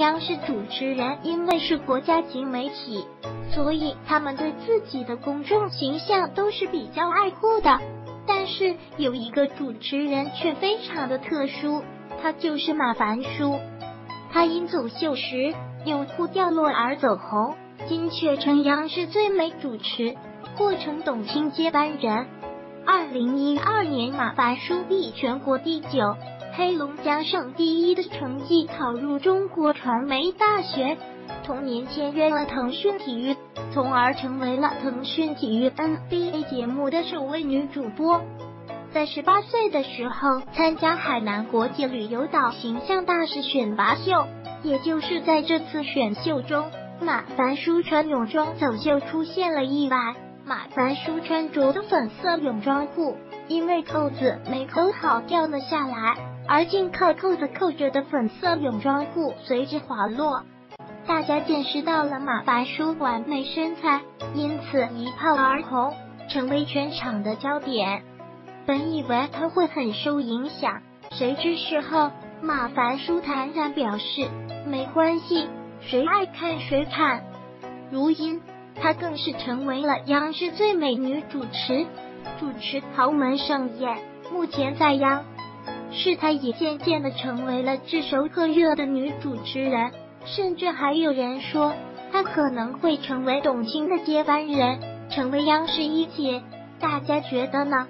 央视主持人因为是国家级媒体，所以他们对自己的公众形象都是比较爱护的。但是有一个主持人却非常的特殊，他就是马凡舒。他因走秀时用裤掉落而走红，金雀称央视最美主持，或称董卿接班人。二零一二年，马凡舒以全国第九、黑龙江省第一的成绩考入中国传媒大学，同年签约了腾讯体育，从而成为了腾讯体育 NBA 节目的首位女主播。在十八岁的时候，参加海南国际旅游岛形象大使选拔秀，也就是在这次选秀中，马凡舒穿泳装走秀出现了意外。马凡舒穿着的粉色泳装裤，因为扣子没扣好掉了下来，而紧靠扣子扣着的粉色泳装裤随之滑落，大家见识到了马凡舒完美身材，因此一炮而红，成为全场的焦点。本以为他会很受影响，谁知事后马凡舒坦然表示没关系，谁爱看谁看。如今，她更是成为了央视最美女主持，主持豪门盛宴。目前在央视，她也渐渐的成为了炙手可热的女主持人，甚至还有人说她可能会成为董卿的接班人，成为央视一姐。大家觉得呢